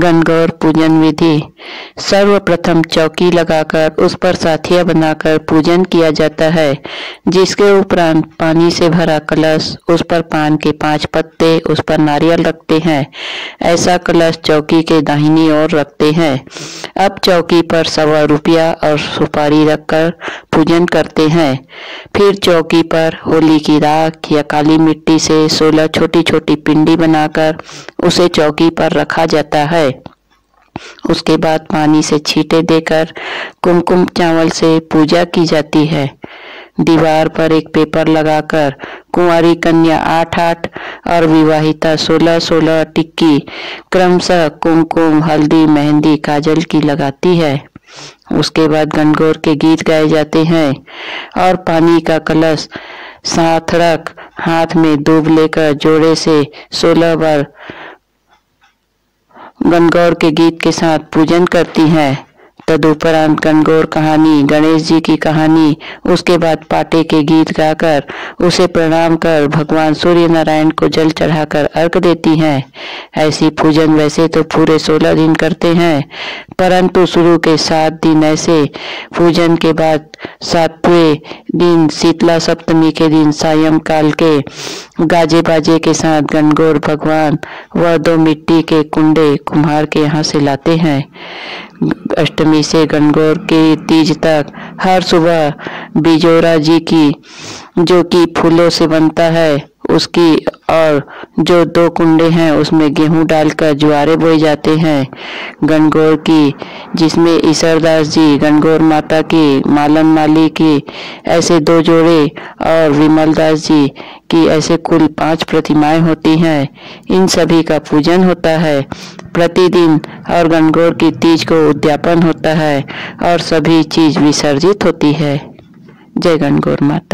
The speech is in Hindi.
गणगौर पूजन विधि। सर्वप्रथम चौकी लगाकर उस पर साथिया बनाकर पूजन किया जाता है, जिसके उपरांत पानी से भरा कलश, उस पर पान के पाँच पत्ते, उस पर नारियल रखते हैं। ऐसा कलश चौकी के दाहिनी ओर रखते हैं। अब चौकी पर सवा रुपया और सुपारी रखकर पूजन करते हैं। फिर चौकी पर होली की राख या काली मिट्टी से सोलह छोटी छोटी पिंडी बनाकर उसे चौकी पर रखा जाता है। उसके बाद पानी से छींटे देकर कुमकुम चावल से पूजा की जाती है। दीवार पर एक पेपर लगाकर कुंवारी कन्या आठ आठ और विवाहिता सोलह सोलह टिक्की, क्रमशः कुमकुम, हल्दी, मेहंदी, काजल की लगाती है। उसके बाद गणगौर के गीत गाए जाते हैं और पानी का कलश साथ रख हाथ में दूब लेकर जोड़े से सोलह बार गणगौर के गीत के साथ पूजन करती हैं। तदुपरांत गणगौर कहानी, गणेश जी की कहानी, उसके बाद पाटे के गीत गाकर उसे प्रणाम कर भगवान सूर्य नारायण को जल चढ़ाकर अर्घ देती हैं। ऐसी पूजन वैसे तो पूरे सोलह दिन करते हैं, परंतु शुरू के सात दिन ऐसे पूजन के बाद सातवें दिन शीतला सप्तमी के दिन सायं काल के गाजे बाजे के साथ गणगौर भगवान व दो मिट्टी के कुंडे कुम्हार के यहाँ से लाते हैं। अष्टमी से गणगौर के तीज तक हर सुबह बिजोरा जी की, जो कि फूलों से बनता है उसकी और जो दो कुंडे हैं, उसमें गेहूँ डालकर ज्वारे बोए जाते हैं। गणगौर की, जिसमें ईश्वरदास जी, गणगौर माता की मालन माली की, ऐसे दो जोड़े और विमल दास जी की ऐसे कुल पाँच प्रतिमाएँ होती हैं। इन सभी का पूजन होता है। प्रतिदिन और गणगौर की तीज को उद्यापन होता है और सभी चीज़ विसर्जित होती है। जय गणगौर माता।